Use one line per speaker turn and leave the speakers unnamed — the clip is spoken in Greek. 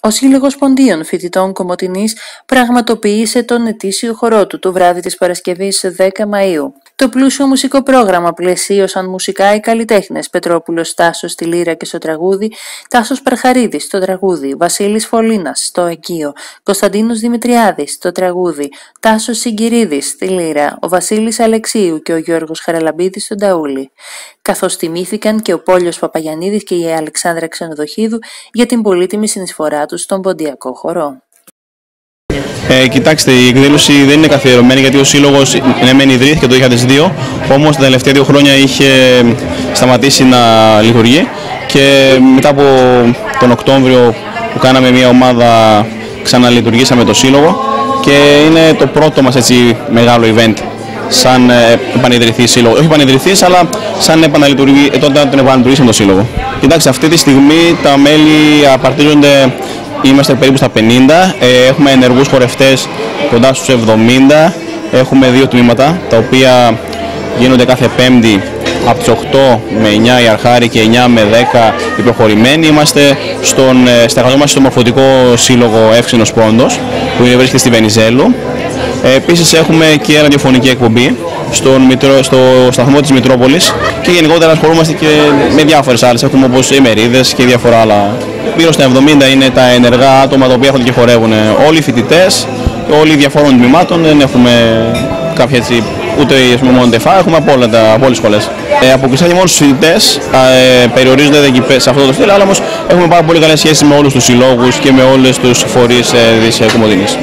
Ο Σύλλογος Ποντίων Φοιτητών Κομωτινής πραγματοποίησε τον ετήσιο χορό του το βράδυ της Παρασκευής 10 Μαου. Το πλούσιο μουσικό πρόγραμμα πλαισίωσαν μουσικά οι καλλιτέχνες Πετρόπουλος Τάσο στη Λύρα και στο τραγούδι, Τάσος Παρχαρίδης στο τραγούδι, Βασίλης Φωλίνας στο Εκείο, Κωνσταντίνος Δημητριάδης στο τραγούδι, Τάσος Συγκυρίδης στη Λύρα, ο Βασίλης Αλεξίου και ο Γιώργος Χαραλαμπίδης στο Ταούλι. Καθώς τιμήθηκαν και ο Πόλιος Παπαγιανίδη και η Αλεξάνδρα Ξενοδοχίδου για την πολύτιμη συνεισφορά τους στον ποντιακό χορό.
Ε, κοιτάξτε, η εκδήλωση δεν είναι καθιερωμένη γιατί ο Σύλλογος ναι, μεν ιδρύθηκε το 2002, όμως τα τελευταία δύο χρόνια είχε σταματήσει να λειτουργεί και μετά από τον Οκτώβριο που κάναμε μια ομάδα ξαναλειτουργήσαμε το Σύλλογο και είναι το πρώτο μας έτσι μεγάλο event σαν ε, επανειδρυθή σύλλογο. Όχι επανειδρυθής, αλλά σαν επαναλειτουργεί, ε, τότε τον επαναλειτουργήσαμε το σύλλογο. Κοιτάξτε, αυτή τη στιγμή τα μέλη απαρτίζονται Είμαστε περίπου στα 50, ε, έχουμε ενεργούς χορευτές κοντά στους 70, έχουμε δύο τμήματα τα οποία γίνονται κάθε πέμπτη από τις 8 με 9 η Αρχάρη και 9 με 10 οι προχωρημένοι. Είμαστε στον, ε, στεγαζόμαστε στο Μορφωτικό Σύλλογο Εύξηνος Πόντος που βρίσκεται στη Βενιζέλου. Ε, επίσης έχουμε και ραδιοφωνική εκπομπή στον Μητρό, στο σταθμό της Μητρόπολης και γενικότερα ασχολούμαστε και με διάφορες άλλες. Έχουμε όπως ημερίδες και διάφορα άλλα. Πήρω στα 70 είναι τα ενεργά άτομα τα οποία έχουν και χορεύουν. Όλοι οι φοιτητές, όλοι οι διαφόρων τμήματων, δεν έχουμε κάποια έτσι ούτε μόνο τεφά, έχουμε από, όλα τα, από όλες τις σχολές. Ε, αποκλειστικά και μόνο στους φοιτητές ε, περιορίζονται σε αυτό το στυλ, αλλά όμως έχουμε πάρα πολύ καλές σχέσεις με όλους τους συλλόγους και με όλες τους φορείς ε, της Κομωτινής.